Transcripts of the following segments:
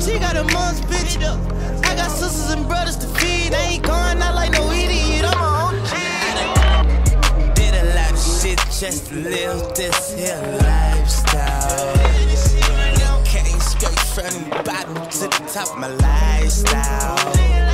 she got a mom's bitch. I got sisters and brothers to feed. I ain't going out like no idiot. I'm a OG. Did a lot of shit just to live this here lifestyle. Came straight from the bottom to the top my lifestyle.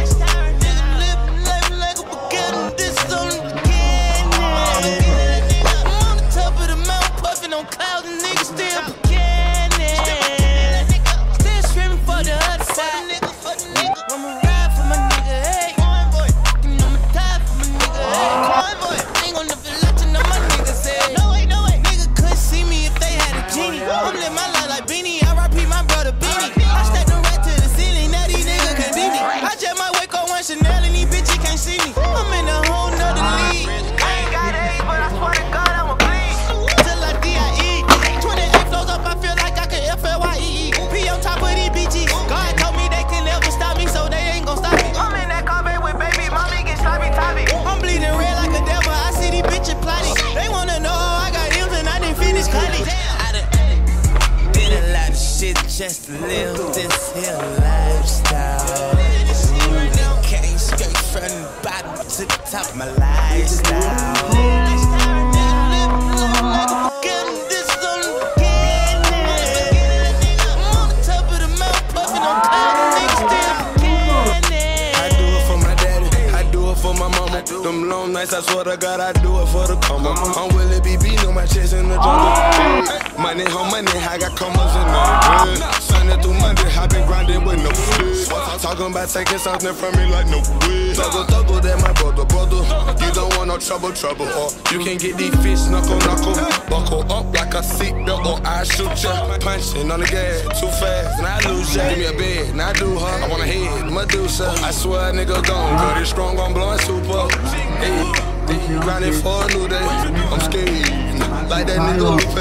Just live this here lifestyle. Came straight from bottom to the top of my lifestyle. I do it for my daddy, I do it for my mama. Them long nights, I swear to God, I do it for the karma. I'm Willie Talking about taking something from me like no way. Thugger, Thugger, that my brother, brother. You don't want no trouble, trouble. Or you can get these fish knuckle, knuckle. Buckle up like a seatbelt or I shoot ya. Punching on the gas too fast and I lose ya. Give me a bed and I do her. I want a head, Medusa. I swear nigga gone, but it's strong, I'm blowing super. Hey, grinding for a new day. I'm scared. Like that nigga Lupe.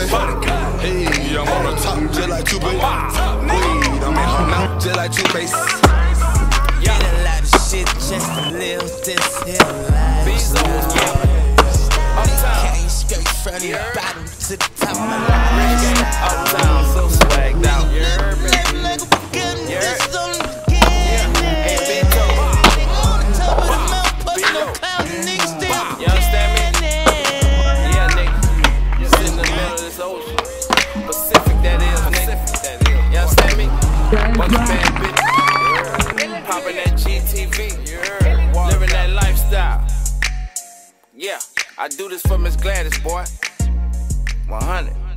Hey, I'm on the top just like baby. Weed, I'm in her mouth just like two just to live this here lifestyle. Came straight from the bottom to the top of my lifestyle. Uptown, so swagged out. You heard me? You understand me? Yeah, nigga. Just in the middle of this ocean. Pacific, that is, nigga. You understand me? Bunch of bad bitches. I do this for Miss Gladys, boy. 100.